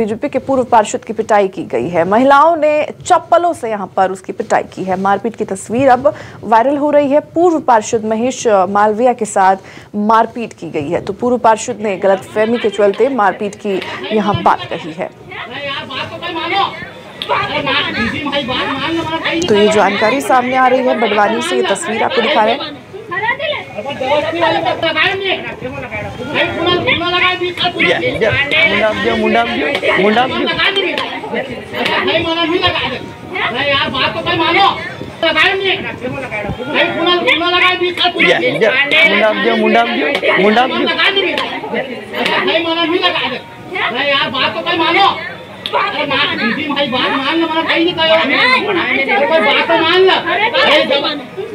BJP के पूर्व पार्षद की पिटाई की गई है। महिलाओं ने चप्पलों से यहाँ पर उसकी पिटाई की है। मारपीट की तस्वीर अब वायरल हो रही है। पूर्व पार्षद महेश मालविया के साथ मारपीट की गई है। तो पूर्व पार्षद ने गलत फहमी के चलते मारपीट की यहाँ बात कही है। तो ये जानकारी सामने आ रही है। बडवानी से ये तस्वीर आपको दिखा रहे हैं। मुंडा मुंडा मुंडा मुंडा मुंडा भाई बात मान दीदी भाई बात मान लो